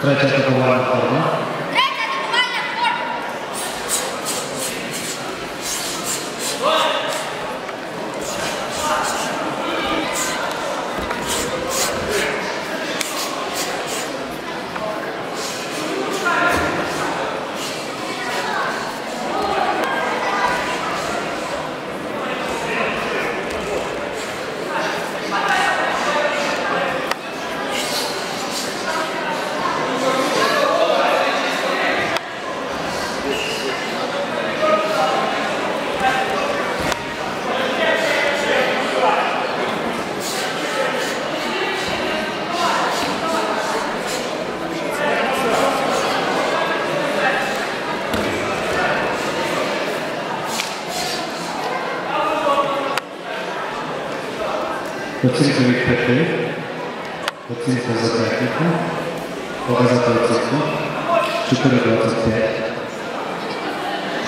derajat kekuatan Allah Decyzja Wikpety, decyzja Zabraniku, Oaza Policyjka, 4 25,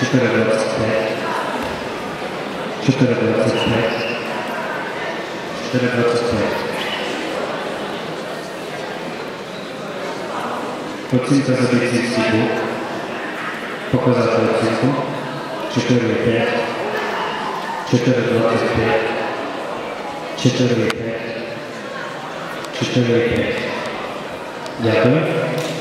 4 25, 4 25, 4 25. Odcinka. Z obiekcji SIB-u, pokazać odcinku, 4, 5, 4, 25, छिहत्तर रुपये छिहत्तर रुपये जाकर